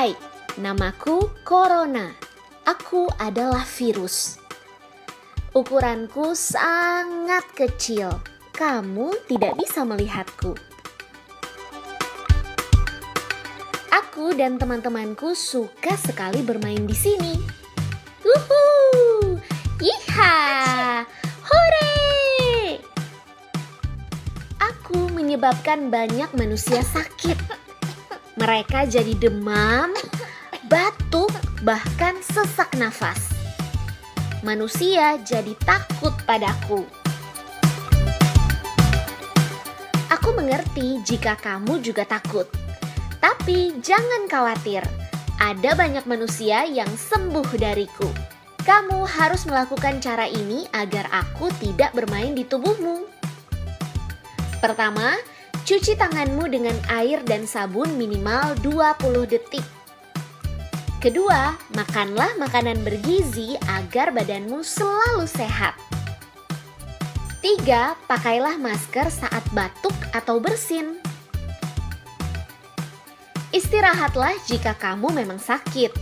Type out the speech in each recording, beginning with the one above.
Hai, namaku Corona. Aku adalah virus. Ukuranku sangat kecil. Kamu tidak bisa melihatku. Aku dan teman-temanku suka sekali bermain di sini. Uhu! Yiha! Hore! Aku menyebabkan banyak manusia sakit. Mereka jadi demam, batuk, bahkan sesak nafas. Manusia jadi takut padaku. Aku mengerti jika kamu juga takut. Tapi jangan khawatir, ada banyak manusia yang sembuh dariku. Kamu harus melakukan cara ini agar aku tidak bermain di tubuhmu. Pertama, cuci tanganmu dengan air dan sabun minimal 20 detik. Kedua, makanlah makanan bergizi agar badanmu selalu sehat. Tiga, pakailah masker saat batuk atau bersin. Istirahatlah jika kamu memang sakit.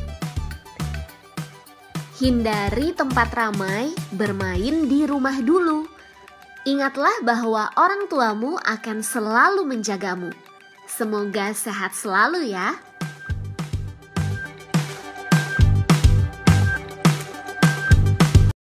Hindari tempat ramai, bermain di rumah dulu. Ingatlah bahwa orang tuamu akan selalu menjagamu. Semoga sehat selalu ya.